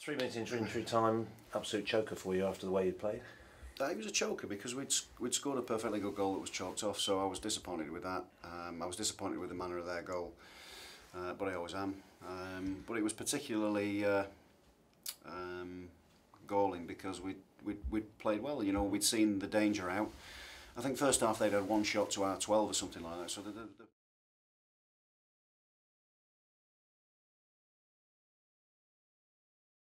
Three minutes Into injury time, absolute choker for you after the way you played. Uh, it was a choker because we'd we'd scored a perfectly good goal that was chalked off, so I was disappointed with that. Um, I was disappointed with the manner of their goal, uh, but I always am. Um, but it was particularly uh, um, galling because we we we played well. You know, we'd seen the danger out. I think first half they'd had one shot to our 12 or something like that. So the, the, the